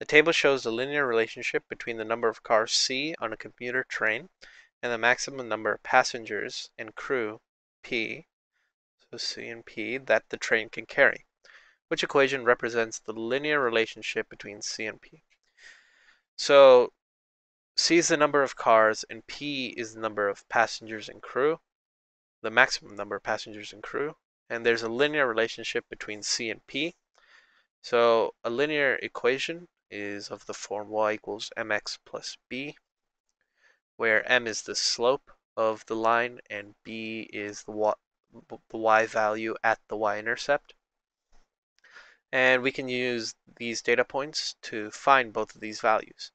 The table shows the linear relationship between the number of cars C on a commuter train and the maximum number of passengers and crew P, so C and P, that the train can carry, which equation represents the linear relationship between C and P. So C is the number of cars and P is the number of passengers and crew, the maximum number of passengers and crew, and there's a linear relationship between C and P. So a linear equation is of the form y equals mx plus b, where m is the slope of the line and b is the y, the y value at the y-intercept. And we can use these data points to find both of these values.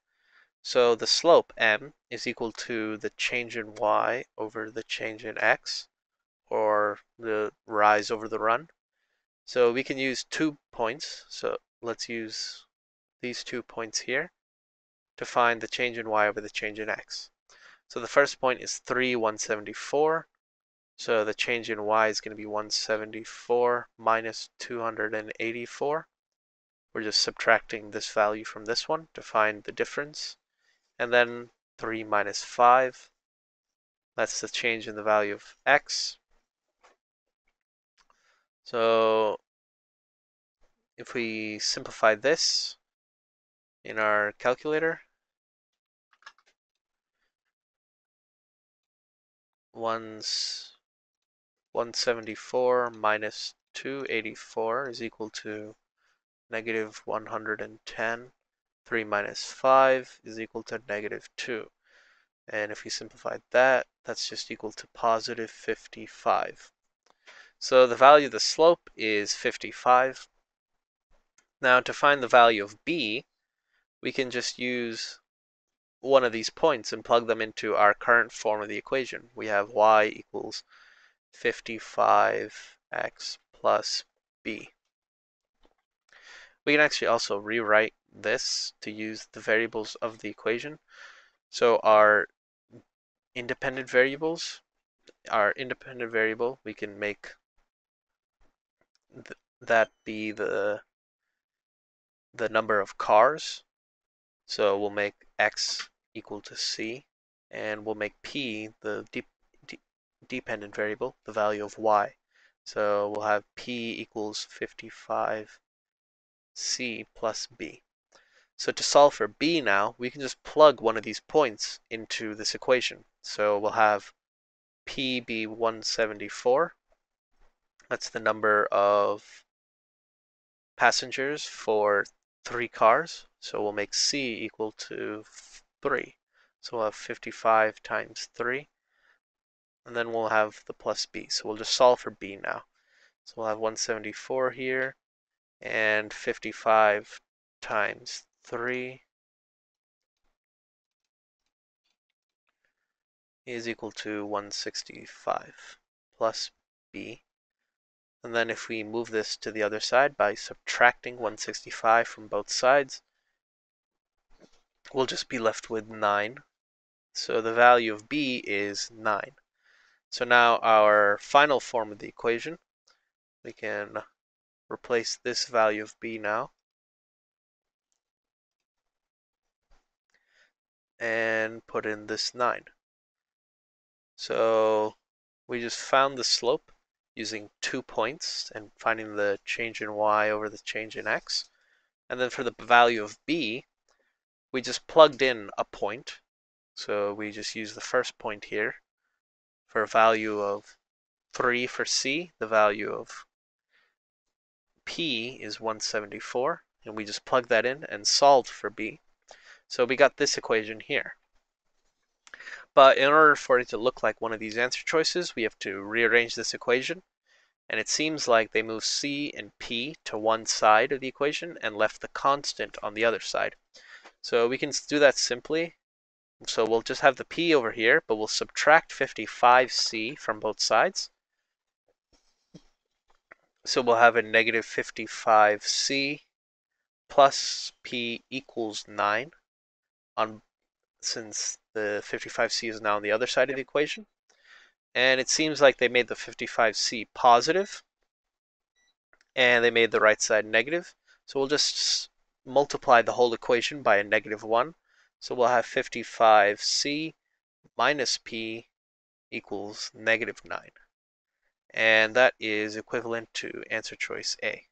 So the slope m is equal to the change in y over the change in x, or the rise over the run. So we can use two points. So let's use these two points here to find the change in y over the change in x. So the first point is 3, 174. So the change in y is going to be 174 minus 284. We're just subtracting this value from this one to find the difference. And then 3 minus 5, that's the change in the value of x. So if we simplify this, in our calculator. One's 174 minus 284 is equal to negative 110. 3 minus 5 is equal to negative 2. And if we simplify that, that's just equal to positive 55. So the value of the slope is 55. Now to find the value of b, we can just use one of these points and plug them into our current form of the equation. We have y equals 55x plus b. We can actually also rewrite this to use the variables of the equation. So our independent variables, our independent variable, we can make th that be the the number of cars so we'll make x equal to c, and we'll make p the de de dependent variable, the value of y. So we'll have p equals 55c plus b. So to solve for b now, we can just plug one of these points into this equation. So we'll have p be 174. That's the number of passengers for three cars. So we'll make C equal to 3. So we'll have 55 times 3. And then we'll have the plus B. So we'll just solve for B now. So we'll have 174 here and 55 times 3 is equal to 165 plus B. And then if we move this to the other side by subtracting 165 from both sides, we'll just be left with 9. So the value of b is 9. So now our final form of the equation, we can replace this value of b now. And put in this 9. So we just found the slope using two points and finding the change in y over the change in x. And then for the value of b, we just plugged in a point. So we just use the first point here for a value of 3 for c. The value of p is 174. And we just plug that in and solved for b. So we got this equation here. But in order for it to look like one of these answer choices, we have to rearrange this equation. And it seems like they moved c and p to one side of the equation and left the constant on the other side. So we can do that simply. So we'll just have the p over here, but we'll subtract 55c from both sides. So we'll have a negative 55c plus p equals 9 on since the 55c is now on the other side of the equation. And it seems like they made the 55c positive and they made the right side negative. So we'll just multiply the whole equation by a negative 1. So we'll have 55c minus p equals negative 9. And that is equivalent to answer choice A.